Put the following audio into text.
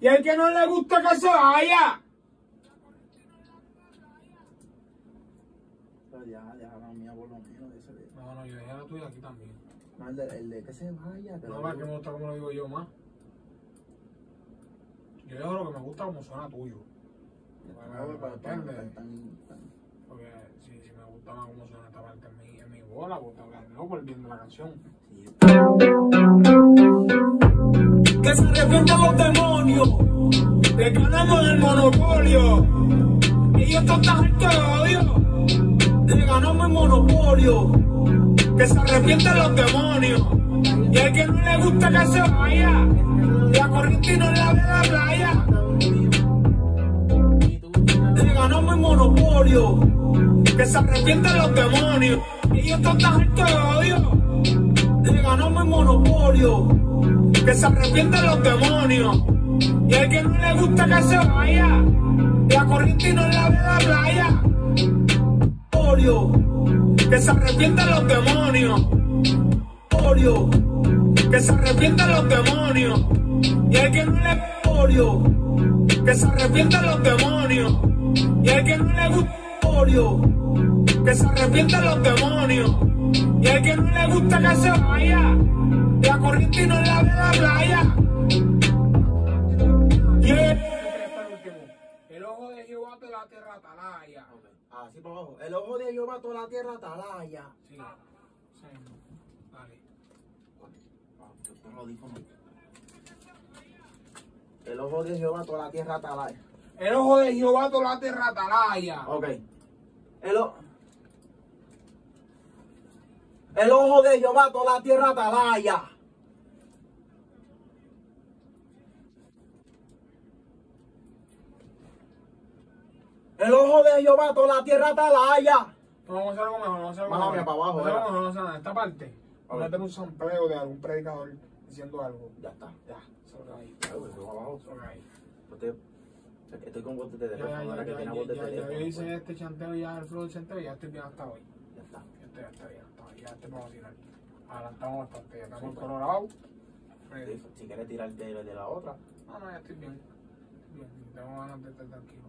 Y el que no le gusta que se vaya. Pero ya, deja la mía por lo menos. De, No, no, yo dejé la tuya aquí también. no, el, de, el de que se vaya. que No, más que me gusta como lo digo yo más. Yo dejo lo que me gusta como suena tuyo. No, Depende. Porque si, si me gusta más como suena esta parte en mi, en mi bola, pues tengo que hacerlo por viendo la canción. sí. Que se arrepientan los demonios. Que ganamos el monopolio. Tan harto de odio. Que ganamos el monopolio. Que se arrepientan los demonios. Y el que no le gusta que se vaya. La corriente no la ve la playa. Le ganamos el monopolio. Que se arrepientan los demonios. Tan harto de odio. Le ganamos el monopolio. Que se arrepientan los demonios. Y el que no le gusta que se vaya. La corriente no la ve la playa. Monopolio. Que se arrepientan los demonios. Monopolio. Que se arrepientan los demonios. Y el que no le monopolio. Que se arrepientan los demonios. Y el que no le gusta monopolio. Que se arrepientan los demonios. Y el que no le gusta que se vaya. La corriente no la ve la playa. El ojo de Jehová de la tierra atalaya. Así para abajo. El ojo de Jehová toda la tierra atalaya. Sí. Sí. Ah, audífonos. El ojo de Jehová toda la tierra atalaya. El ojo de Jehová de la tierra atalaya. Ok. El, o- el ojo de Jehová toda la tierra atalaya. El ojo de Jehová toda la tierra atalaya. Vamos a hacer algo mejor, vamos a hacer algo Mala mejor. mía, para abajo, Vamos a hacer algo mejor, vamos a hacer esta parte. Vamos a meter un sampleo de algún predicador diciendo algo. Ya está. Ya, sobre ahí. Abajo. Sobre ahí. Estoy, con voz de teléfono. ya, ya, ahora que ya, tiene ya, voz de teléfono. yo hice pues, este chanteo ya, el flow del chanteo, ya estoy bien hasta hoy. Ya está. Ya estoy, estoy bien tirar. Adelantamos bastante, ya estamos colorados. Si, si quieres tirarte de, de la otra. No, no, ya estoy bien. Bien, tengo ganas de estar tranquilo.